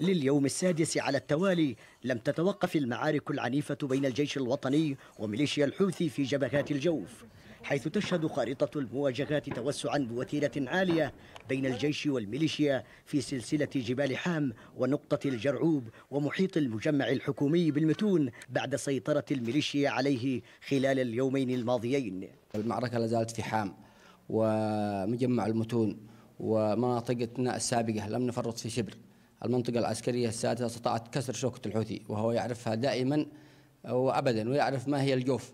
لليوم السادس على التوالي لم تتوقف المعارك العنيفة بين الجيش الوطني وميليشيا الحوثي في جبهات الجوف حيث تشهد خارطة المواجهات توسعا بوتيرة عالية بين الجيش والميليشيا في سلسلة جبال حام ونقطة الجرعوب ومحيط المجمع الحكومي بالمتون بعد سيطرة الميليشيا عليه خلال اليومين الماضيين. المعركة لا زالت في حام ومجمع المتون ومناطقنا السابقة لم نفرط في شبر. المنطقة العسكرية السادسة استطاعت كسر شوكة الحوثي وهو يعرفها دائما وأبدا ويعرف ما هي الجوف.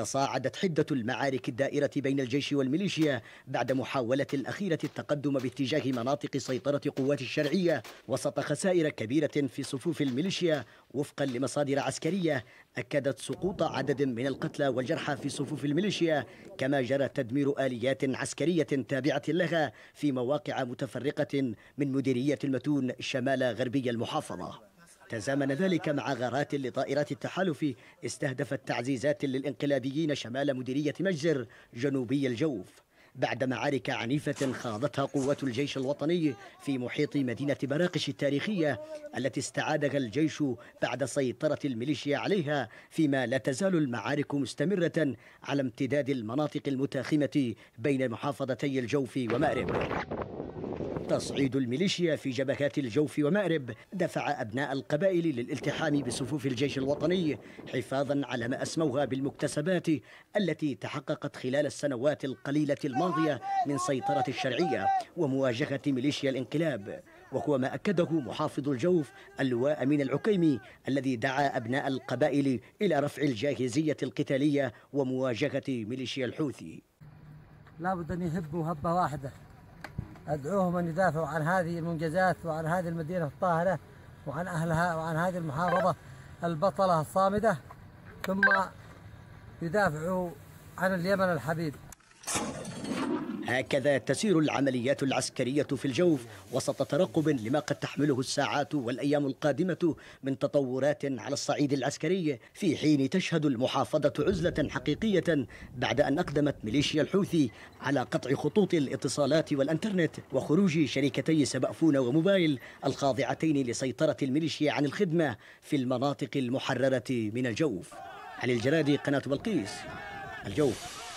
تصاعدت حدة المعارك الدائرة بين الجيش والميليشيا بعد محاولة الأخيرة التقدم باتجاه مناطق سيطرة قوات الشرعية وسط خسائر كبيرة في صفوف الميليشيا وفقا لمصادر عسكرية أكدت سقوط عدد من القتلى والجرحى في صفوف الميليشيا كما جرى تدمير آليات عسكرية تابعة لها في مواقع متفرقة من مديرية المتون شمال غربي المحافظة. تزامن ذلك مع غارات لطائرات التحالف استهدفت تعزيزات للانقلابيين شمال مديرية مجزر جنوبي الجوف. بعد معارك عنيفة خاضتها قوات الجيش الوطني في محيط مدينة براقش التاريخية التي استعادها الجيش بعد سيطرة الميليشيا عليها فيما لا تزال المعارك مستمرة على امتداد المناطق المتاخمة بين محافظتي الجوف ومأرب. تصعيد الميليشيا في جبهات الجوف ومأرب دفع أبناء القبائل للالتحام بصفوف الجيش الوطني حفاظا على ما أسموها بالمكتسبات التي تحققت خلال السنوات القليلة الماضية من سيطرة الشرعية ومواجهة ميليشيا الانقلاب. وهو ما أكده محافظ الجوف اللواء أمين العكيمي الذي دعا أبناء القبائل إلى رفع الجاهزية القتالية ومواجهة ميليشيا الحوثي. لابد أن يهبوا هبة واحدة. أدعوهم أن يدافعوا عن هذه المنجزات وعن هذه المدينة الطاهرة وعن أهلها وعن هذه المحافظة البطلة الصامدة ثم يدافعوا عن اليمن الحبيب. هكذا تسير العمليات العسكرية في الجوف وسط ترقب لما قد تحمله الساعات والأيام القادمة من تطورات على الصعيد العسكري في حين تشهد المحافظة عزلة حقيقية بعد أن أقدمت ميليشيا الحوثي على قطع خطوط الاتصالات والأنترنت وخروج شركتي سبأفون وموبايل الخاضعتين لسيطرة الميليشيا عن الخدمة في المناطق المحررة من الجوف. علي الجرادي قناة بلقيس الجوف.